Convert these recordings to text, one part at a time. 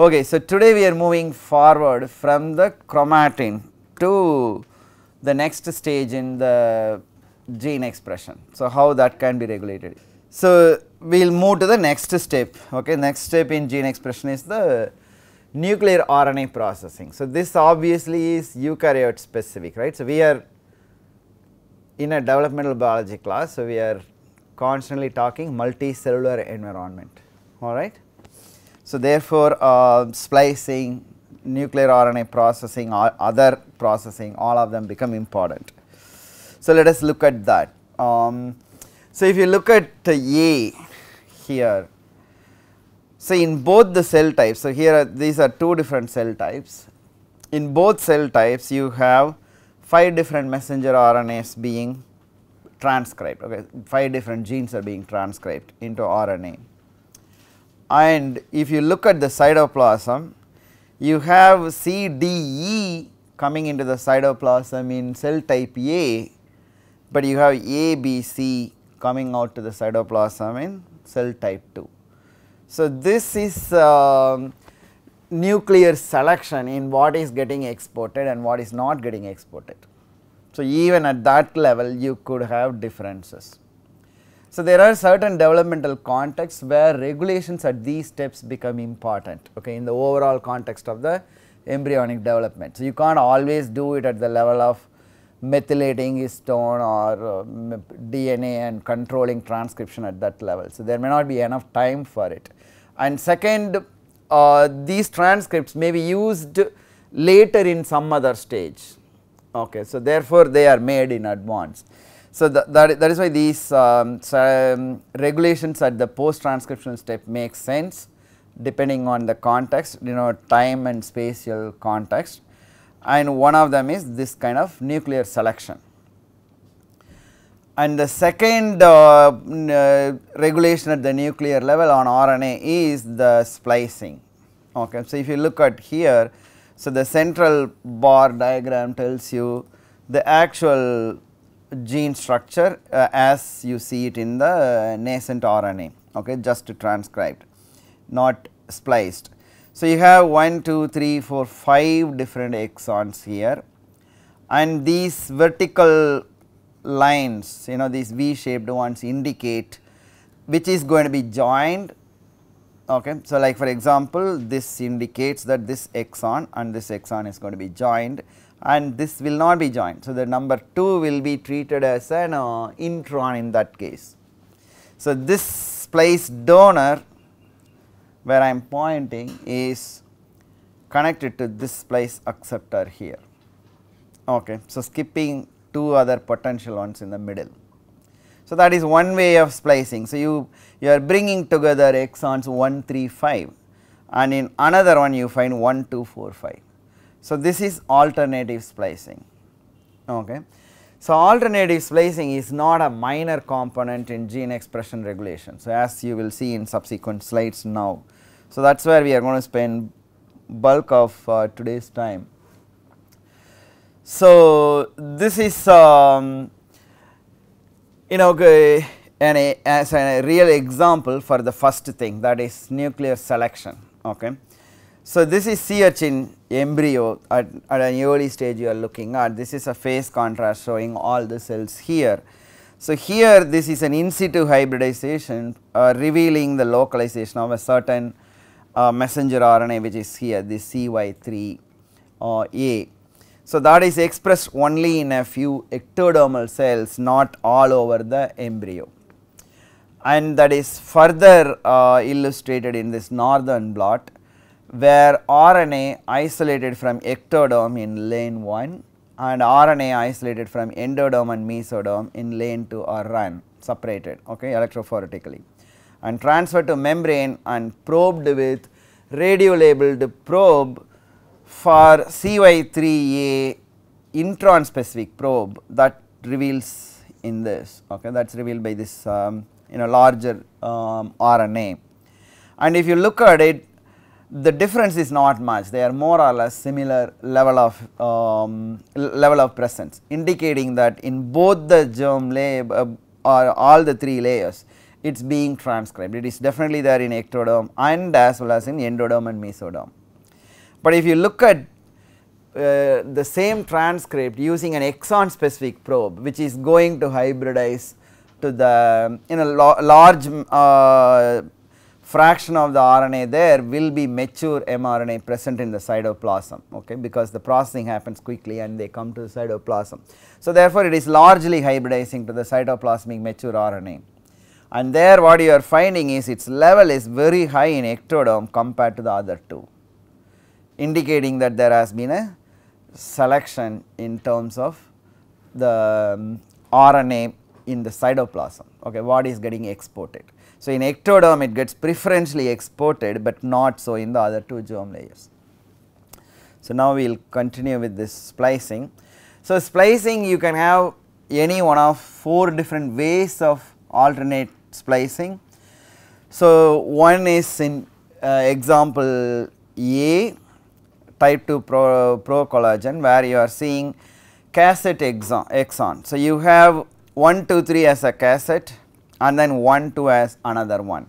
Okay, so today we are moving forward from the chromatin to the next stage in the gene expression. So, how that can be regulated. So, we will move to the next step, okay. next step in gene expression is the nuclear RNA processing. So, this obviously is eukaryote specific, right. So, we are in a developmental biology class. So, we are constantly talking multicellular environment, alright. So, therefore, uh, splicing, nuclear RNA processing or other processing all of them become important. So, let us look at that. Um, so, if you look at A here, so in both the cell types, so here are, these are two different cell types. In both cell types you have 5 different messenger RNAs being transcribed, okay, 5 different genes are being transcribed into RNA. And if you look at the cytoplasm, you have C, D, E coming into the cytoplasm in cell type A, but you have A, B, C coming out to the cytoplasm in cell type 2. So, this is um, nuclear selection in what is getting exported and what is not getting exported. So, even at that level you could have differences. So, there are certain developmental contexts where regulations at these steps become important okay, in the overall context of the embryonic development. So, you can't always do it at the level of methylating histone or uh, DNA and controlling transcription at that level. So, there may not be enough time for it. And second uh, these transcripts may be used later in some other stage. Okay. So, therefore, they are made in advance. So, that, that is why these um, um, regulations at the post transcriptional step make sense depending on the context you know time and spatial context and one of them is this kind of nuclear selection. And the second uh, uh, regulation at the nuclear level on RNA is the splicing. Okay. So, if you look at here, so the central bar diagram tells you the actual gene structure uh, as you see it in the nascent RNA, okay, just transcribed, not spliced. So, you have 1, 2, 3, 4, 5 different exons here and these vertical lines, you know these V shaped ones indicate which is going to be joined. Okay. So, like for example, this indicates that this exon and this exon is going to be joined and this will not be joined. So, the number 2 will be treated as an uh, intron in that case. So, this splice donor where I am pointing is connected to this splice acceptor here. Okay. So, skipping two other potential ones in the middle. So, that is one way of splicing. So, you, you are bringing together exons 1, 3, 5 and in another one you find 1, 2, 4, 5. So, this is alternative splicing. Okay. So, alternative splicing is not a minor component in gene expression regulation. So, as you will see in subsequent slides now. So, that is where we are going to spend bulk of uh, today's time. So, this is um, you know an, a, as a real example for the first thing that is nuclear selection. Okay. So, this is sea urchin embryo at, at an early stage you are looking at this is a phase contrast showing all the cells here. So, here this is an in situ hybridization uh, revealing the localization of a certain uh, messenger RNA which is here this CY3 uh. So, that is expressed only in a few ectodermal cells not all over the embryo and that is further uh, illustrated in this northern blot where RNA isolated from ectoderm in lane 1 and RNA isolated from endoderm and mesoderm in lane 2 are run separated okay, electrophoretically and transferred to membrane and probed with radio labeled probe for CY3A intron specific probe that reveals in this okay that is revealed by this um, you know larger um, RNA. And if you look at it the difference is not much they are more or less similar level of um, level of presence indicating that in both the germ layer uh, or all the three layers it is being transcribed. It is definitely there in ectoderm and as well as in endoderm and mesoderm. But if you look at uh, the same transcript using an exon specific probe which is going to hybridize to the in a large uh, fraction of the RNA there will be mature mRNA present in the cytoplasm okay because the processing happens quickly and they come to the cytoplasm. So therefore it is largely hybridizing to the cytoplasmic mature RNA and there what you are finding is its level is very high in ectoderm compared to the other two indicating that there has been a selection in terms of the um, RNA in the cytoplasm okay what is getting exported. So, in ectoderm it gets preferentially exported, but not so in the other two germ layers. So, now we will continue with this splicing. So, splicing you can have any one of four different ways of alternate splicing. So, one is in uh, example A type 2 pro, pro collagen where you are seeing cassette exon, exon. So, you have 1 2 3 as a cassette and then 1 2 as another one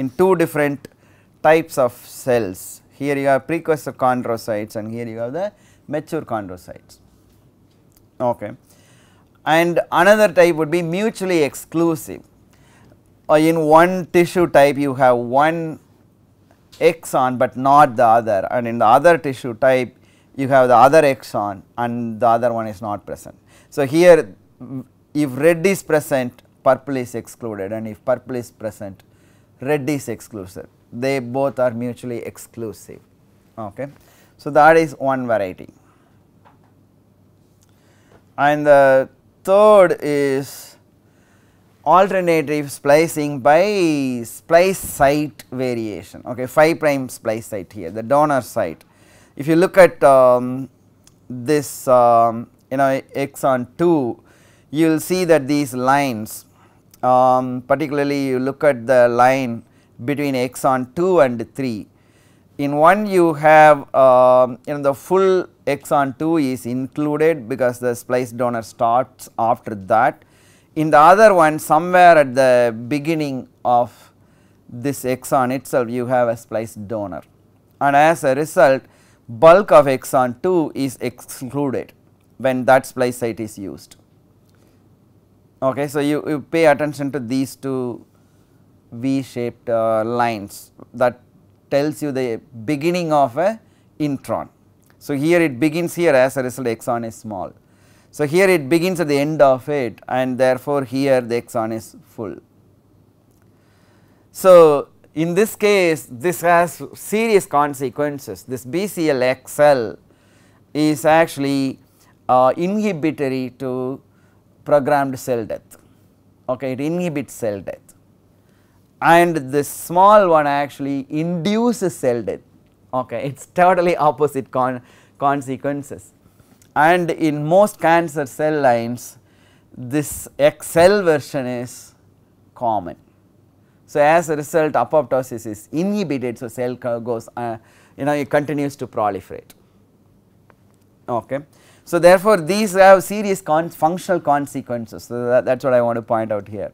in two different types of cells. Here you have precursor chondrocytes and here you have the mature chondrocytes. Okay. And another type would be mutually exclusive. Uh, in one tissue type you have one exon but not the other and in the other tissue type you have the other exon and the other one is not present. So, here if red is present purple is excluded and if purple is present red is exclusive. They both are mutually exclusive. Okay. So, that is one variety. And the third is alternative splicing by splice site variation. Okay 5 prime splice site here the donor site. If you look at um, this um, you know exon 2 you will see that these lines um, particularly you look at the line between exon 2 and 3. In one you have um, you know the full exon 2 is included because the splice donor starts after that. In the other one somewhere at the beginning of this exon itself you have a splice donor and as a result bulk of exon 2 is excluded when that splice site is used. Okay, so you, you pay attention to these two V shaped uh, lines that tells you the beginning of a intron. So, here it begins here as a result exon is small. So, here it begins at the end of it and therefore, here the exon is full. So, in this case this has serious consequences this BCL-XL is actually uh, inhibitory to programmed cell death. Okay it inhibits cell death. And this small one actually induces cell death. Okay it is totally opposite con consequences. And in most cancer cell lines this XL version is common. So, as a result apoptosis is inhibited so cell goes uh, you know it continues to proliferate. Okay. So, therefore, these have serious con functional consequences. So, that is what I want to point out here.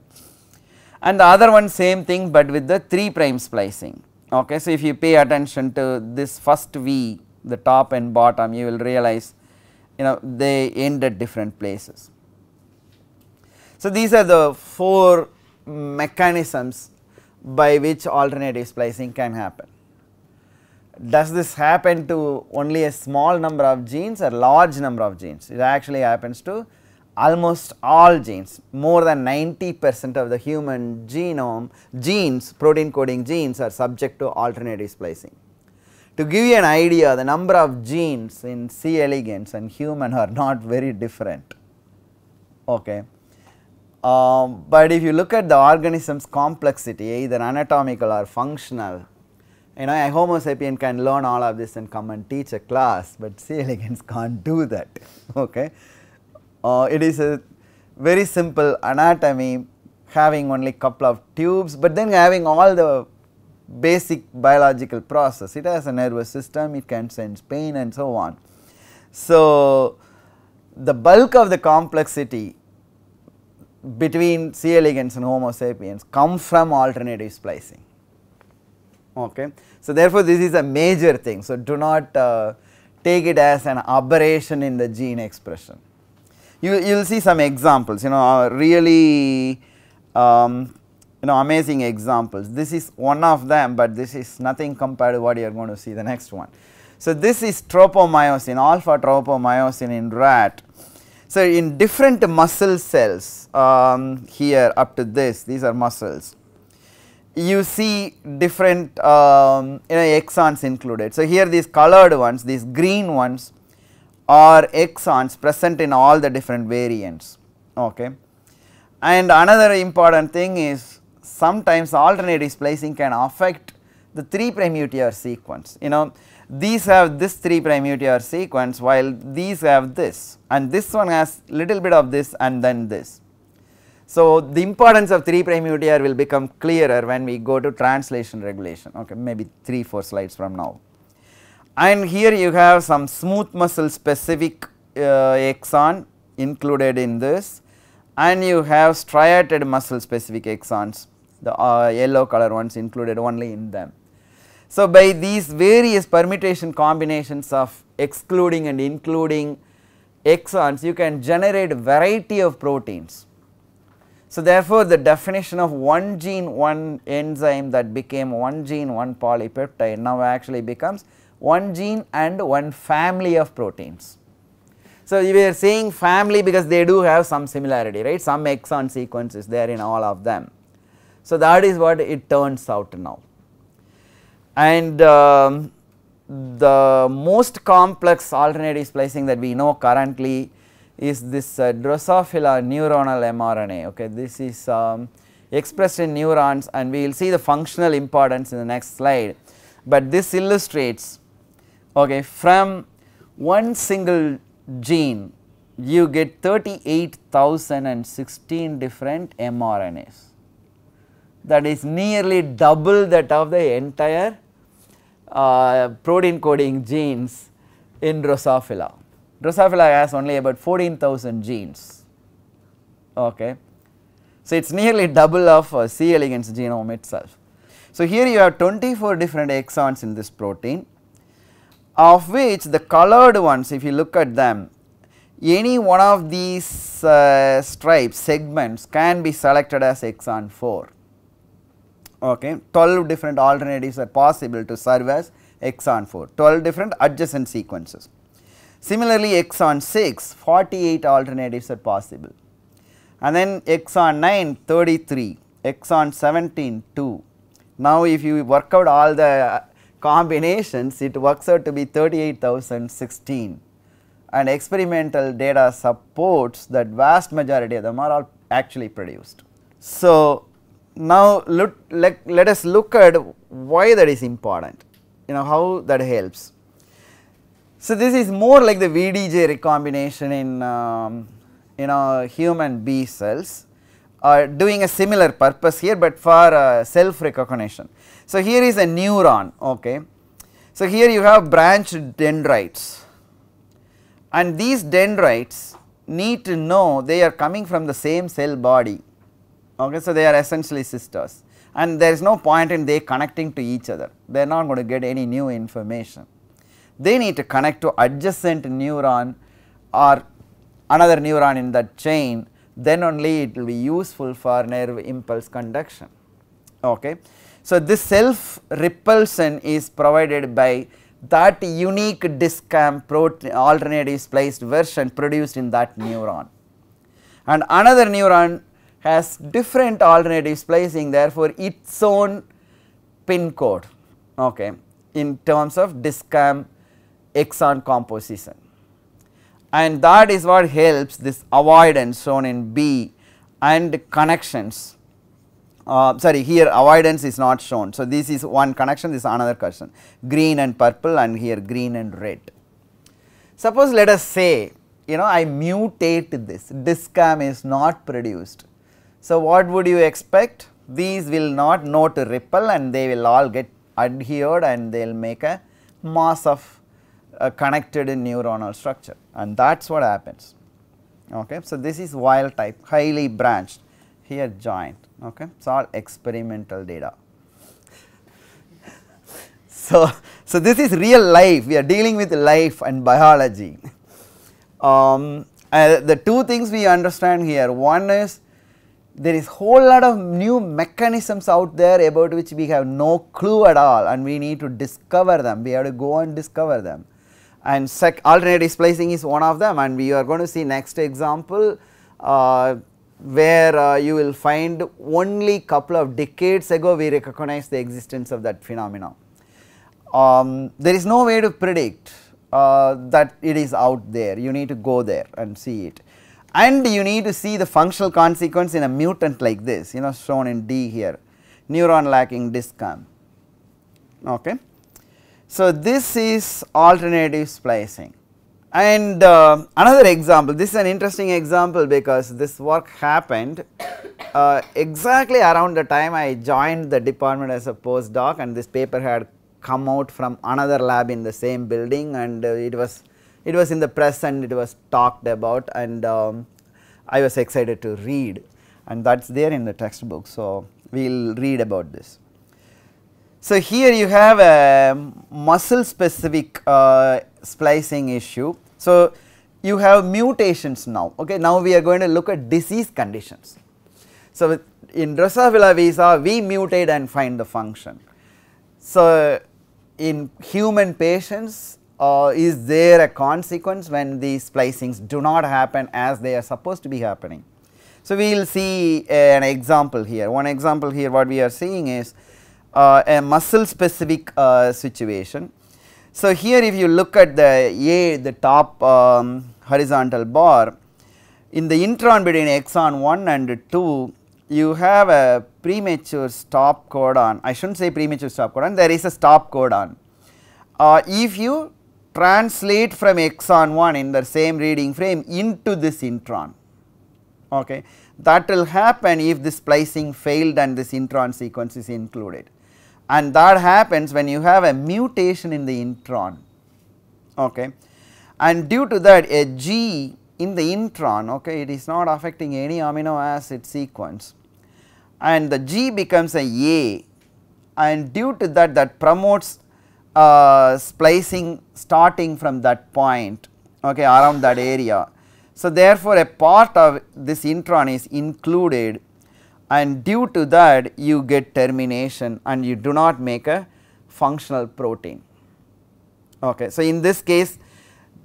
And the other one same thing, but with the 3 prime splicing. Okay. So, if you pay attention to this first V the top and bottom you will realize you know they end at different places. So, these are the 4 mechanisms by which alternative splicing can happen does this happen to only a small number of genes or large number of genes? It actually happens to almost all genes more than 90 percent of the human genome genes protein coding genes are subject to alternative splicing. To give you an idea the number of genes in C elegans and human are not very different okay. Um, but if you look at the organism's complexity either anatomical or functional you know a homo sapien can learn all of this and come and teach a class, but C elegans can't do that okay. Uh, it is a very simple anatomy having only couple of tubes, but then having all the basic biological process. It has a nervous system, it can sense pain and so on. So, the bulk of the complexity between C. elegans and Homo sapiens come from alternative splicing. Okay. So, therefore, this is a major thing. So, do not uh, take it as an aberration in the gene expression. You will see some examples you know uh, really um, you know amazing examples. This is one of them, but this is nothing compared to what you are going to see the next one. So, this is tropomyosin alpha tropomyosin in rat. So, in different muscle cells um, here up to this these are muscles you see different um, you know exons included. So, here these colored ones these green ones are exons present in all the different variants. Okay. And another important thing is sometimes alternative splicing can affect the 3 prime UTR sequence you know these have this 3 prime UTR sequence while these have this and this one has little bit of this and then this. So, the importance of 3 prime UTR will become clearer when we go to translation regulation okay maybe 3 4 slides from now. And here you have some smooth muscle specific uh, exon included in this and you have striated muscle specific exons the uh, yellow color ones included only in them. So, by these various permutation combinations of excluding and including exons you can generate variety of proteins. So, therefore, the definition of one gene one enzyme that became one gene one polypeptide now actually becomes one gene and one family of proteins. So, we are saying family because they do have some similarity right some exon sequence is there in all of them. So, that is what it turns out now and um, the most complex alternative splicing that we know currently is this uh, Drosophila neuronal mRNA. Okay, this is um, expressed in neurons and we will see the functional importance in the next slide, but this illustrates okay, from one single gene you get 38,016 different mRNAs that is nearly double that of the entire uh, protein coding genes in Drosophila. Drosophila has only about 14,000 genes. Okay. So, it is nearly double of uh, C. elegans genome itself. So, here you have 24 different exons in this protein of which the colored ones if you look at them any one of these uh, stripes segments can be selected as exon 4 okay 12 different alternatives are possible to serve as exon 4 12 different adjacent sequences similarly exon 6 48 alternatives are possible. And then exon 9 33 exon 17 2 now if you work out all the uh, combinations it works out to be 38016 and experimental data supports that vast majority of them are all actually produced. So now look, let, let us look at why that is important, you know how that helps. So, this is more like the VDJ recombination in um, you know human B cells uh, doing a similar purpose here, but for uh, self recognition. So, here is a neuron okay. So, here you have branched dendrites and these dendrites need to know they are coming from the same cell body okay. So, they are essentially sisters and there is no point in they connecting to each other, they are not going to get any new information. They need to connect to adjacent neuron or another neuron in that chain then only it will be useful for nerve impulse conduction. Okay. So, this self repulsion is provided by that unique Dscam protein alternative spliced version produced in that neuron and another neuron has different alternative splicing therefore, its own pin code okay, in terms of Dscam exon composition and that is what helps this avoidance shown in B and connections uh, sorry here avoidance is not shown. So, this is one connection this is another connection green and purple and here green and red. Suppose let us say you know I mutate this Dscam is not produced so, what would you expect? These will not know to repel and they will all get adhered and they will make a mass of a connected in neuronal structure and that is what happens. Okay. So, this is wild type highly branched here joint okay. is all experimental data. So, so this is real life we are dealing with life and biology. Um, uh, the two things we understand here one is there is whole lot of new mechanisms out there about which we have no clue at all and we need to discover them we have to go and discover them and sec alternative splicing is one of them and we are going to see next example uh, where uh, you will find only couple of decades ago we recognize the existence of that phenomenon. Um, there is no way to predict uh, that it is out there you need to go there and see it and you need to see the functional consequence in a mutant like this you know shown in D here neuron lacking Dscam. Okay. So, this is alternative splicing and uh, another example this is an interesting example because this work happened uh, exactly around the time I joined the department as a postdoc and this paper had come out from another lab in the same building and uh, it was it was in the press and it was talked about and um, I was excited to read and that is there in the textbook. So, we will read about this. So, here you have a muscle specific uh, splicing issue. So, you have mutations now okay now we are going to look at disease conditions. So, in Drosophila visa we mutate and find the function. So, in human patients uh, is there a consequence when these splicings do not happen as they are supposed to be happening. So, we will see an example here one example here what we are seeing is uh, a muscle specific uh, situation. So, here if you look at the A the top um, horizontal bar in the intron between exon 1 and 2 you have a premature stop codon I should not say premature stop codon there is a stop codon. Uh, if you translate from exon 1 in the same reading frame into this intron. Okay. That will happen if this splicing failed and this intron sequence is included and that happens when you have a mutation in the intron okay. and due to that a G in the intron okay, it is not affecting any amino acid sequence and the G becomes a A and due to that that promotes uh, splicing starting from that point okay, around that area. So, therefore, a part of this intron is included and due to that you get termination and you do not make a functional protein. Okay. So, in this case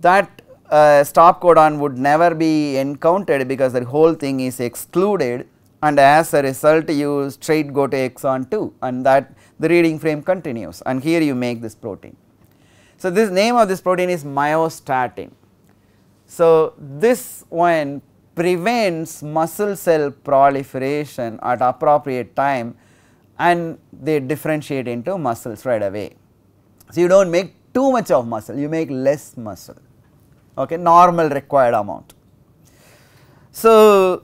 that uh, stop codon would never be encountered because the whole thing is excluded and as a result you straight go to exon 2 and that the reading frame continues and here you make this protein. So, this name of this protein is myostatin. So, this one prevents muscle cell proliferation at appropriate time and they differentiate into muscles right away. So, you do not make too much of muscle, you make less muscle, okay, normal required amount. So,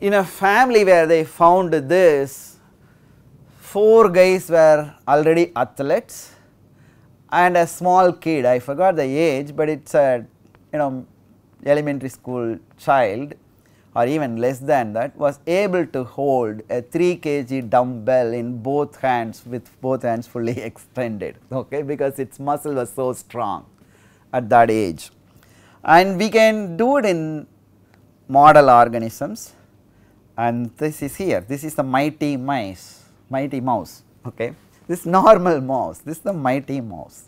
in a family where they found this four guys were already athletes and a small kid I forgot the age, but it is a you know elementary school child or even less than that was able to hold a 3 kg dumbbell in both hands with both hands fully extended okay, because its muscle was so strong at that age. And we can do it in model organisms and this is here, this is the mighty mice mighty mouse okay. This normal mouse, this is the mighty mouse.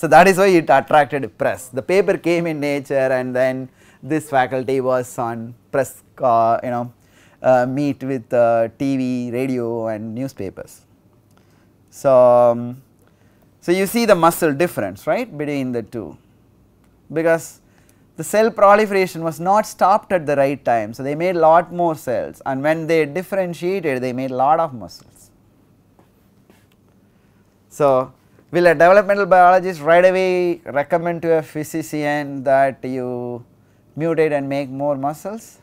So that is why it attracted press. The paper came in Nature and then this faculty was on press uh, you know uh, meet with uh, TV, radio and newspapers. So, um, so you see the muscle difference right between the two because the cell proliferation was not stopped at the right time. So, they made lot more cells and when they differentiated they made lot of muscles. So, will a developmental biologist right away recommend to a physician that you mutate and make more muscles?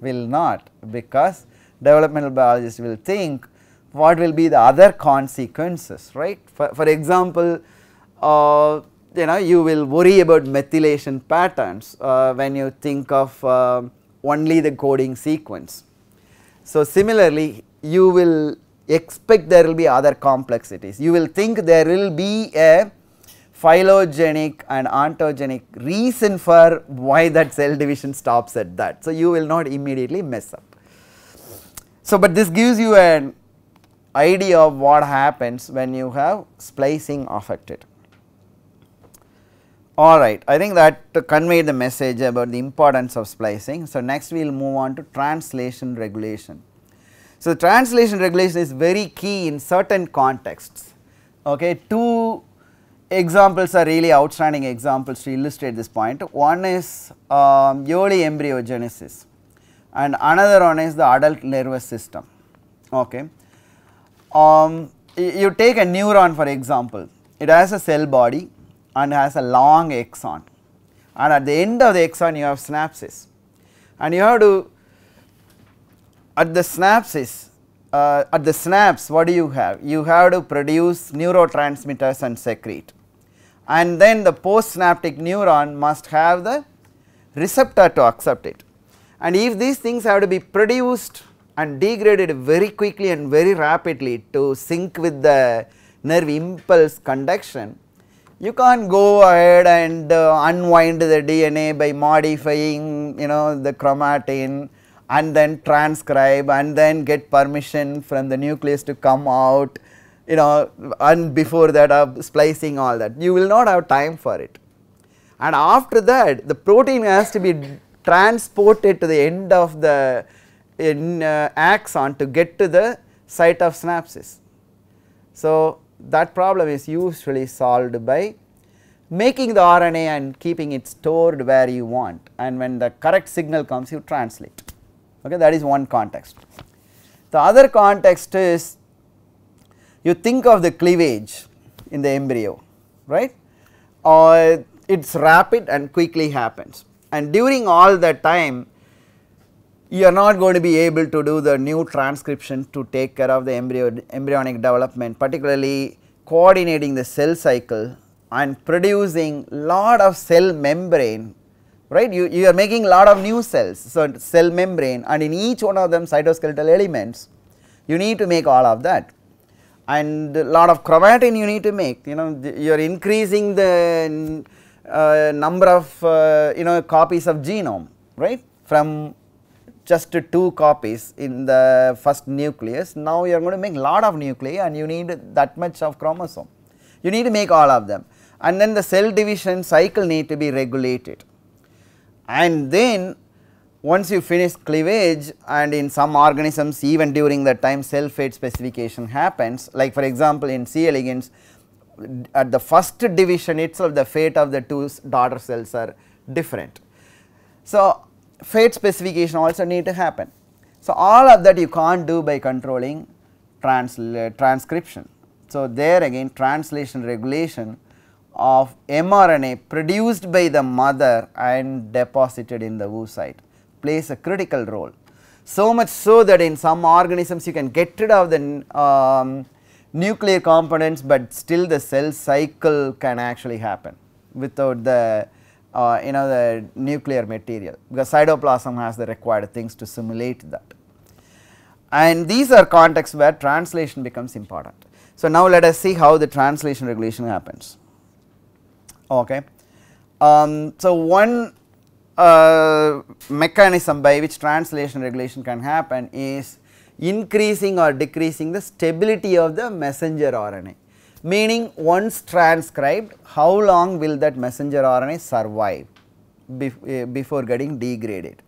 Will not because developmental biologist will think what will be the other consequences right. For, for example, uh, you know you will worry about methylation patterns uh, when you think of uh, only the coding sequence. So, similarly you will expect there will be other complexities, you will think there will be a phylogenetic and ontogenic reason for why that cell division stops at that. So, you will not immediately mess up. So, but this gives you an idea of what happens when you have splicing affected. Alright, I think that conveyed the message about the importance of splicing. So, next we will move on to translation regulation. So, translation regulation is very key in certain contexts. Okay. Two examples are really outstanding examples to illustrate this point. One is um, early embryogenesis and another one is the adult nervous system. Okay. Um, you take a neuron for example, it has a cell body and has a long axon and at the end of the axon you have synapses and you have to at the synapses uh, at the synapse what do you have? You have to produce neurotransmitters and secrete and then the postsynaptic neuron must have the receptor to accept it and if these things have to be produced and degraded very quickly and very rapidly to sync with the nerve impulse conduction you can't go ahead and uh, unwind the DNA by modifying you know the chromatin and then transcribe and then get permission from the nucleus to come out you know and before that uh, splicing all that. You will not have time for it. And after that the protein has to be transported to the end of the in, uh, axon to get to the site of synapses. So, that problem is usually solved by making the RNA and keeping it stored where you want. And when the correct signal comes you translate okay that is one context. The other context is you think of the cleavage in the embryo right or it is rapid and quickly happens and during all that time you are not going to be able to do the new transcription to take care of the embryo embryonic development particularly coordinating the cell cycle and producing lot of cell membrane right? You, you are making lot of new cells so cell membrane and in each one of them cytoskeletal elements you need to make all of that. And lot of chromatin you need to make you know you are increasing the uh, number of uh, you know copies of genome right? From just two copies in the first nucleus. Now you are going to make lot of nuclei and you need that much of chromosome. You need to make all of them. And then the cell division cycle need to be regulated and then once you finish cleavage and in some organisms even during that time cell fate specification happens like for example in C elegans at the first division itself the fate of the two daughter cells are different. So, fate specification also need to happen. So, all of that you can't do by controlling trans transcription. So, there again translation regulation of mRNA produced by the mother and deposited in the oocyte plays a critical role. So much so that in some organisms you can get rid of the um, nuclear components, but still the cell cycle can actually happen without the uh, you know the nuclear material because cytoplasm has the required things to simulate that. And these are contexts where translation becomes important. So, now let us see how the translation regulation happens. Okay. Um, so, one uh, mechanism by which translation regulation can happen is increasing or decreasing the stability of the messenger RNA meaning once transcribed how long will that messenger RNA survive eh, before getting degraded.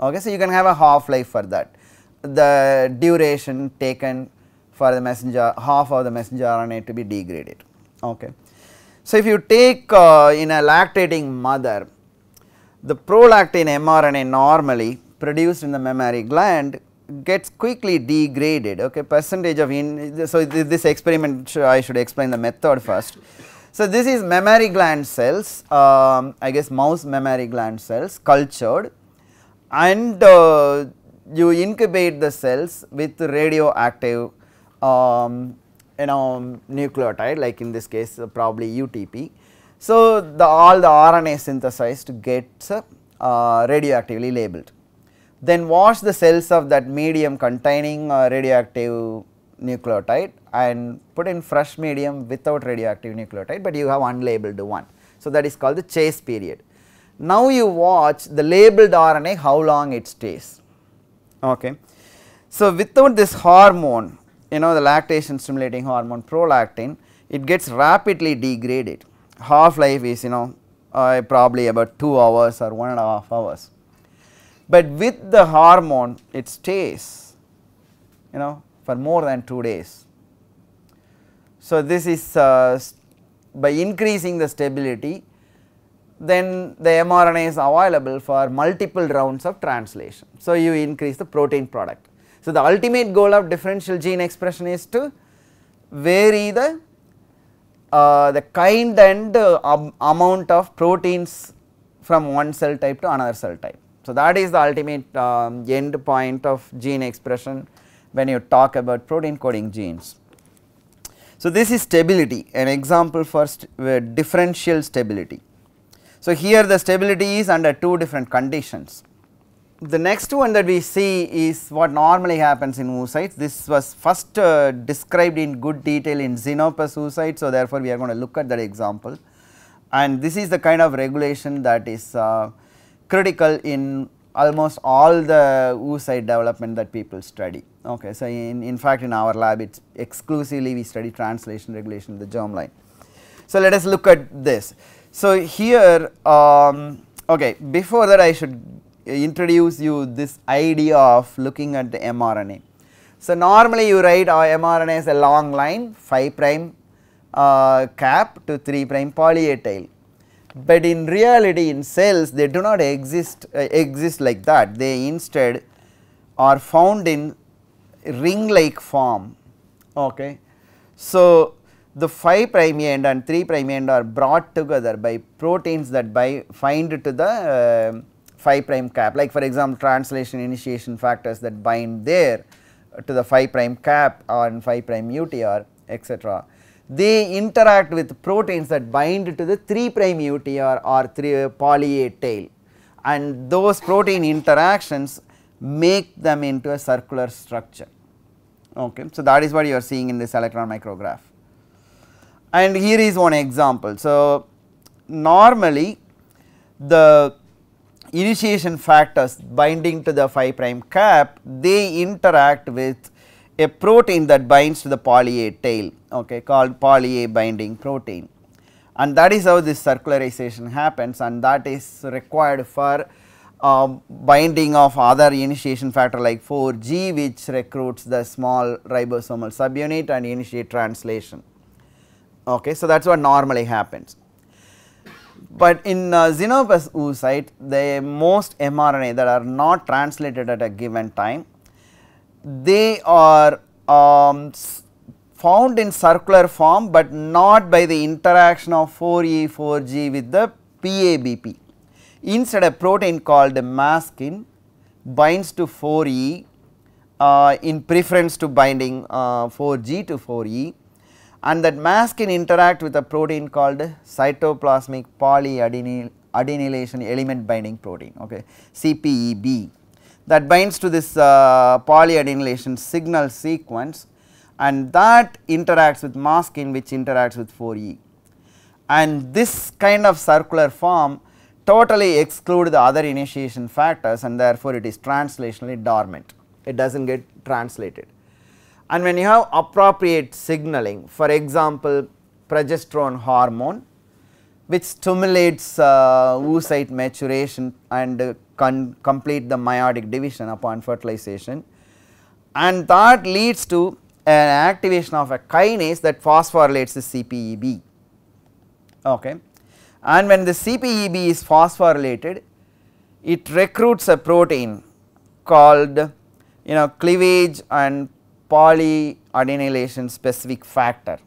Okay, so, you can have a half life for that the duration taken for the messenger half of the messenger RNA to be degraded. Okay. So, if you take uh, in a lactating mother the prolactin mRNA normally produced in the mammary gland gets quickly degraded okay percentage of in so this experiment I should explain the method first. So this is mammary gland cells um, I guess mouse mammary gland cells cultured and uh, you incubate the cells with radioactive um, you know nucleotide like in this case uh, probably UTP. So, the all the RNA synthesized gets uh, radioactively labeled. Then wash the cells of that medium containing uh, radioactive nucleotide and put in fresh medium without radioactive nucleotide, but you have unlabeled one. So, that is called the chase period. Now, you watch the labeled RNA how long it stays. Okay. So, without this hormone you know the lactation stimulating hormone prolactin it gets rapidly degraded half life is you know uh, probably about 2 hours or one and a half hours. But with the hormone it stays you know for more than 2 days. So, this is uh, by increasing the stability then the mRNA is available for multiple rounds of translation. So, you increase the protein product. So, the ultimate goal of differential gene expression is to vary the uh, the kind and uh, amount of proteins from one cell type to another cell type. So, that is the ultimate um, end point of gene expression when you talk about protein coding genes. So, this is stability an example for st uh, differential stability. So, here the stability is under two different conditions. The next one that we see is what normally happens in oocytes. This was first uh, described in good detail in Xenopus oocyte. So, therefore, we are going to look at that example and this is the kind of regulation that is uh, critical in almost all the oocyte development that people study. Okay. So, in, in fact, in our lab it is exclusively we study translation regulation in the germline. So, let us look at this. So, here um, okay before that I should introduce you this idea of looking at the mRNA. So, normally you write our mRNA as a long line 5 prime uh, cap to 3 prime poly A tail, but in reality in cells they do not exist uh, exist like that they instead are found in ring like form. Okay. So, the 5 prime end and 3 prime end are brought together by proteins that by find to the uh, 5 prime cap like for example translation initiation factors that bind there to the 5 prime cap on 5 prime UTR etc. They interact with proteins that bind to the 3 prime UTR or 3 poly A tail and those protein interactions make them into a circular structure. Okay. So, that is what you are seeing in this electron micrograph. And here is one example. So, normally the initiation factors binding to the 5 prime cap they interact with a protein that binds to the poly A tail okay, called poly A binding protein and that is how this circularization happens and that is required for uh, binding of other initiation factor like 4G which recruits the small ribosomal subunit and initiate translation. Okay, so that is what normally happens but in uh, Xenopus oocyte the most mRNA that are not translated at a given time they are um, found in circular form, but not by the interaction of 4E 4G with the PABP. Instead a protein called maskin binds to 4E uh, in preference to binding uh, 4G to 4E and that maskin interact with a protein called cytoplasmic polyadenylation element binding protein okay? CPEB that binds to this uh, polyadenylation signal sequence and that interacts with maskin which interacts with 4E and this kind of circular form totally exclude the other initiation factors and therefore it is translationally dormant. It does not get translated and when you have appropriate signaling for example progesterone hormone which stimulates uh, oocyte maturation and uh, complete the meiotic division upon fertilization and that leads to an activation of a kinase that phosphorylates the CPEB. Okay. And when the CPEB is phosphorylated it recruits a protein called you know cleavage and polyadenylation specific factor.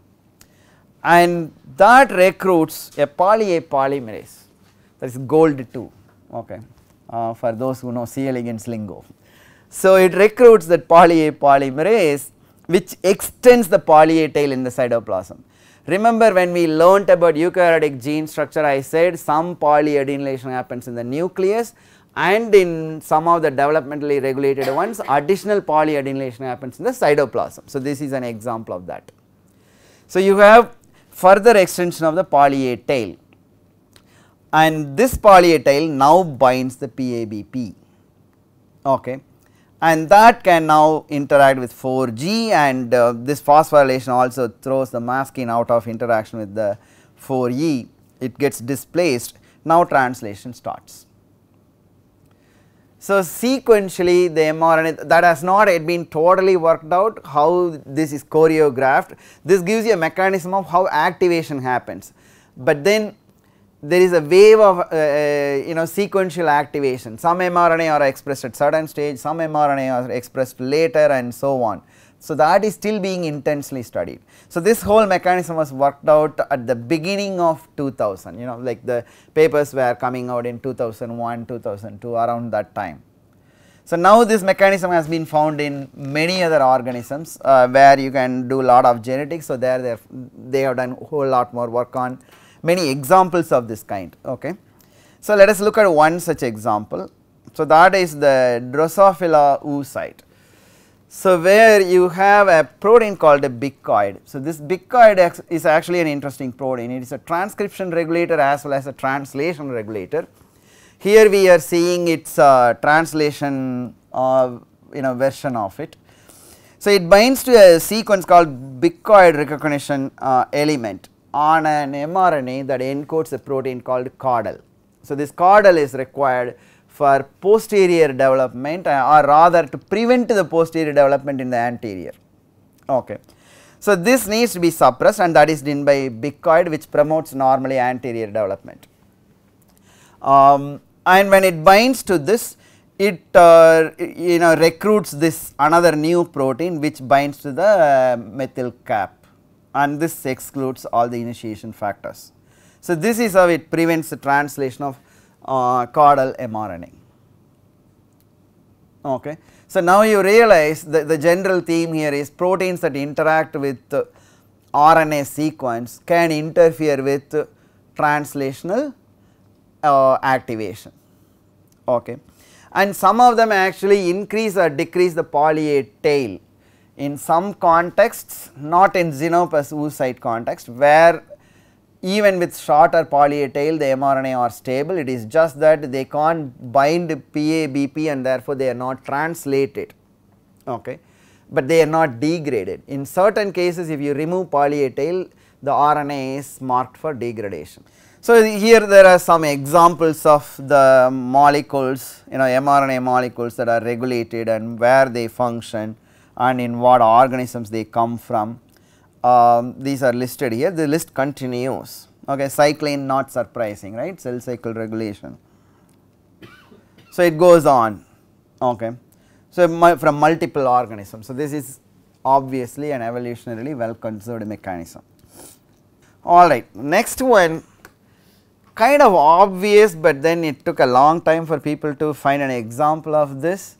And that recruits a poly A polymerase that is gold 2 okay, uh, for those who know C. elegans lingo. So, it recruits that poly A polymerase which extends the poly A tail in the cytoplasm. Remember when we learnt about eukaryotic gene structure I said some polyadenylation happens in the nucleus and in some of the developmentally regulated ones additional polyadenylation happens in the cytoplasm. So, this is an example of that. So, you have further extension of the poly A tail and this poly A tail now binds the PABP okay and that can now interact with 4G and uh, this phosphorylation also throws the maskin out of interaction with the 4E it gets displaced now translation starts. So, sequentially the mRNA that has not yet been totally worked out how this is choreographed. This gives you a mechanism of how activation happens, but then there is a wave of uh, uh, you know sequential activation. Some mRNA are expressed at certain stage some mRNA are expressed later and so on. So, that is still being intensely studied. So, this whole mechanism was worked out at the beginning of 2000 you know like the papers were coming out in 2001 2002 around that time. So, now this mechanism has been found in many other organisms uh, where you can do a lot of genetics. So, there they have done a whole lot more work on many examples of this kind. Okay. So, let us look at one such example. So, that is the Drosophila oocyte. So, where you have a protein called a bicoid. So, this bicoid is actually an interesting protein, it is a transcription regulator as well as a translation regulator. Here we are seeing its uh, translation you know version of it. So, it binds to a sequence called bicoid recognition uh, element on an mRNA that encodes a protein called caudal. So, this caudal is required for posterior development uh, or rather to prevent the posterior development in the anterior. Okay. So, this needs to be suppressed and that is done by bicoid which promotes normally anterior development. Um, and when it binds to this it uh, you know recruits this another new protein which binds to the uh, methyl cap and this excludes all the initiation factors. So, this is how it prevents the translation of uh, caudal mRNA. Okay. So, now you realize that the general theme here is proteins that interact with RNA sequence can interfere with uh, translational activation. Okay. And some of them actually increase or decrease the poly A tail in some contexts not in Xenopus oocyte context where even with shorter poly A tail the mRNA are stable it is just that they can't bind PABP and therefore they are not translated okay but they are not degraded. In certain cases if you remove poly A tail the RNA is marked for degradation. So, here there are some examples of the molecules you know mRNA molecules that are regulated and where they function and in what organisms they come from. Um, these are listed here, the list continues. Okay, cyclin not surprising, right? Cell cycle regulation. So, it goes on. Okay. So, from multiple organisms. So, this is obviously an evolutionarily well conserved mechanism. Alright, next one kind of obvious, but then it took a long time for people to find an example of this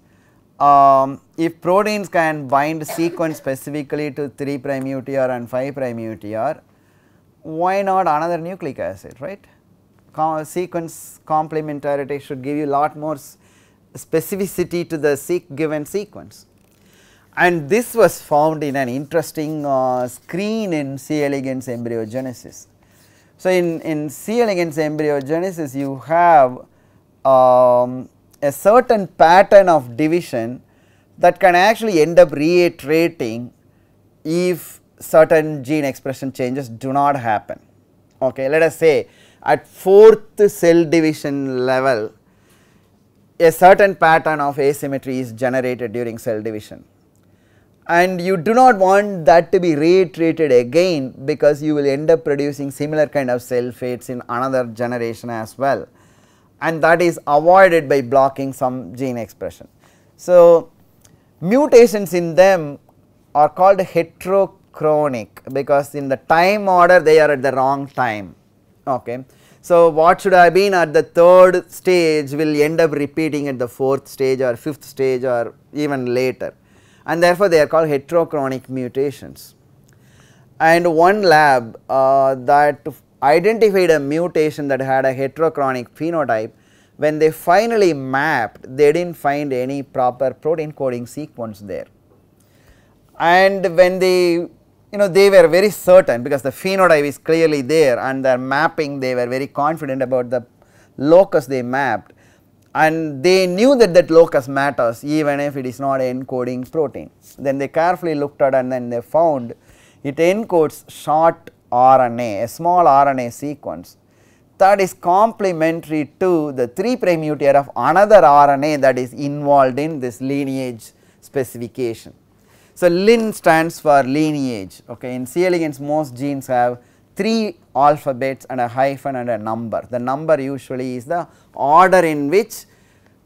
um, if proteins can bind sequence specifically to 3 prime UTR and 5 prime UTR, why not another nucleic acid, right? Com sequence complementarity should give you lot more specificity to the given sequence. And this was found in an interesting uh, screen in C. elegans embryogenesis. So, in, in C. elegans embryogenesis you have um, a certain pattern of division that can actually end up reiterating if certain gene expression changes do not happen. Okay, let us say at fourth cell division level a certain pattern of asymmetry is generated during cell division and you do not want that to be reiterated again because you will end up producing similar kind of cell fates in another generation as well and that is avoided by blocking some gene expression. So, mutations in them are called heterochronic because in the time order they are at the wrong time. Okay. So, what should have been at the third stage will end up repeating at the fourth stage or fifth stage or even later and therefore, they are called heterochronic mutations. and one lab uh, that identified a mutation that had a heterochronic phenotype when they finally mapped they did not find any proper protein coding sequence there. And when they you know they were very certain because the phenotype is clearly there and their mapping they were very confident about the locus they mapped and they knew that that locus matters even if it is not encoding protein. Then they carefully looked at and then they found it encodes short RNA, a small RNA sequence that is complementary to the 3 prime UTR of another RNA that is involved in this lineage specification. So, lin stands for lineage okay in C elegans most genes have 3 alphabets and a hyphen and a number. The number usually is the order in which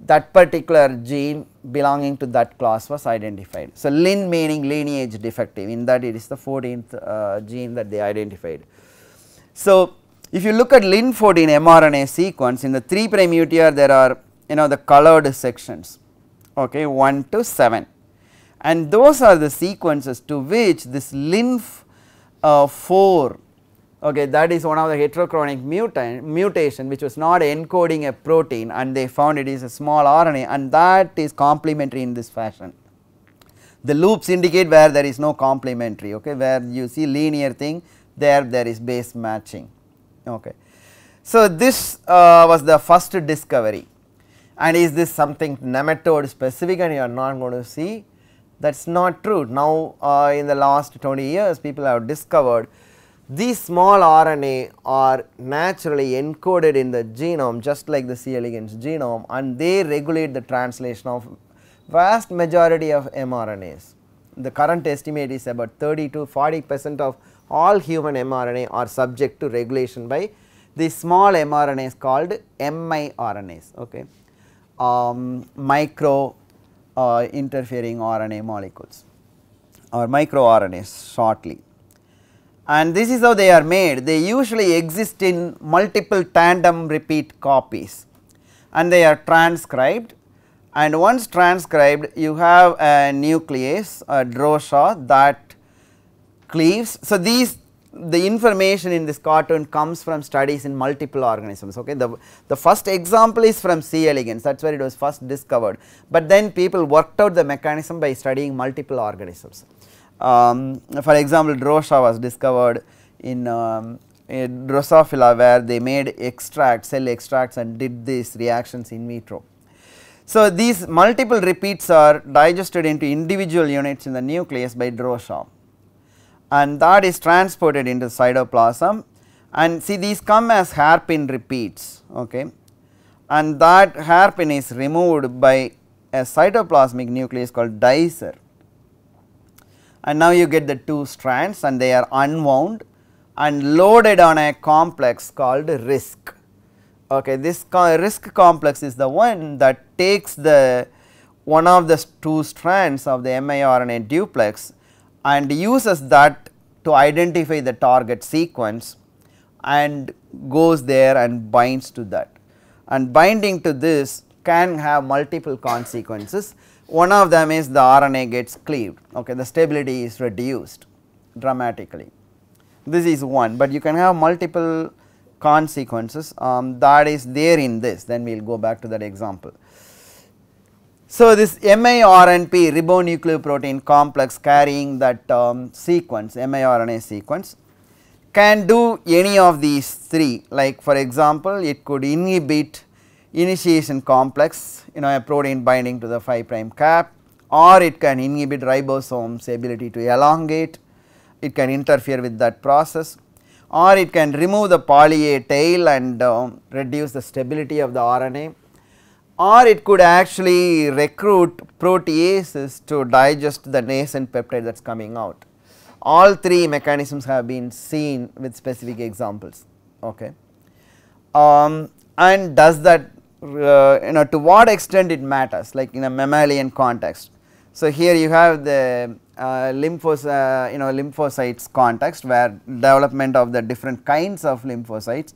that particular gene belonging to that class was identified. So, lin meaning lineage defective in that it is the 14th uh, gene that they identified. So, if you look at lin 14 mRNA sequence in the 3 prime UTR there are you know the colored sections okay 1 to 7 and those are the sequences to which this lin uh, 4 okay that is one of the heterochronic mutant mutation which was not encoding a protein and they found it is a small RNA and that is complementary in this fashion. The loops indicate where there is no complementary okay where you see linear thing there there is base matching okay. So this uh, was the first discovery and is this something nematode specific and you are not going to see that is not true now uh, in the last 20 years people have discovered these small RNA are naturally encoded in the genome just like the C. elegans genome and they regulate the translation of vast majority of mRNAs. The current estimate is about 30 to 40 percent of all human mRNA are subject to regulation by these small mRNAs called miRNAs okay, um, micro uh, interfering RNA molecules or micro RNAs shortly and this is how they are made. They usually exist in multiple tandem repeat copies. And they are transcribed. And once transcribed you have a nuclease a drosha that cleaves. So, these the information in this cartoon comes from studies in multiple organisms okay? The the first example is from c. elegans. That's where it was first discovered. But then people worked out the mechanism by studying multiple organisms um, for example, Drosha was discovered in, um, in Drosophila where they made extract cell extracts and did these reactions in vitro. So, these multiple repeats are digested into individual units in the nucleus by Drosha. And that is transported into cytoplasm. And see these come as hairpin repeats okay? And that hairpin is removed by a cytoplasmic nuclease called dicer and now you get the two strands and they are unwound and loaded on a complex called RISC. Okay, this co RISC complex is the one that takes the one of the two strands of the miRNA duplex and uses that to identify the target sequence and goes there and binds to that. And binding to this can have multiple consequences one of them is the RNA gets cleaved, okay, the stability is reduced dramatically. This is one, but you can have multiple consequences um, that is there in this, then we will go back to that example. So, this miRNP ribonucleoprotein complex carrying that um, sequence miRNA sequence can do any of these three like for example, it could inhibit initiation complex you know a protein binding to the 5 prime cap or it can inhibit ribosomes ability to elongate, it can interfere with that process or it can remove the poly A tail and uh, reduce the stability of the RNA or it could actually recruit proteases to digest the nascent peptide that is coming out. All three mechanisms have been seen with specific examples. Okay. Um, and does that uh, you know to what extent it matters like in a mammalian context. So, here you have the uh, lymphos, uh, you know lymphocytes context where development of the different kinds of lymphocytes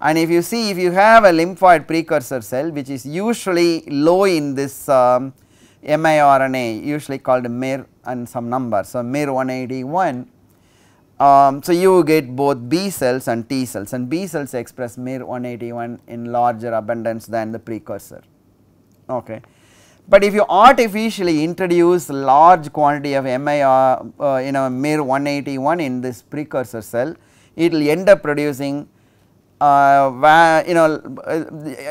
and if you see if you have a lymphoid precursor cell which is usually low in this um, miRNA usually called MIR and some number. So, MIR 181 um, so you get both B cells and T cells and B cells express MIR 181 in larger abundance than the precursor. Okay. But if you artificially introduce large quantity of MIR uh, you know MIR 181 in this precursor cell, it will end up producing uh, you know uh,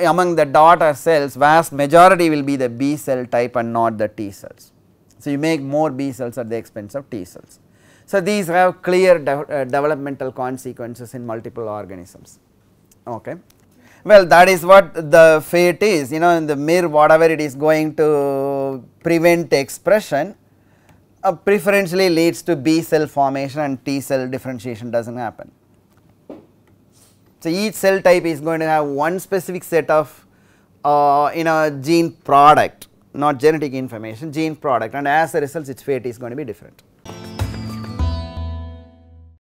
among the daughter cells vast majority will be the B cell type and not the T cells. So, you make more B cells at the expense of T cells. So, these have clear de uh, developmental consequences in multiple organisms. Okay. Well, that is what the fate is you know in the MIR whatever it is going to prevent expression uh, preferentially leads to B cell formation and T cell differentiation does not happen. So, each cell type is going to have one specific set of uh, you know gene product not genetic information gene product and as a result its fate is going to be different.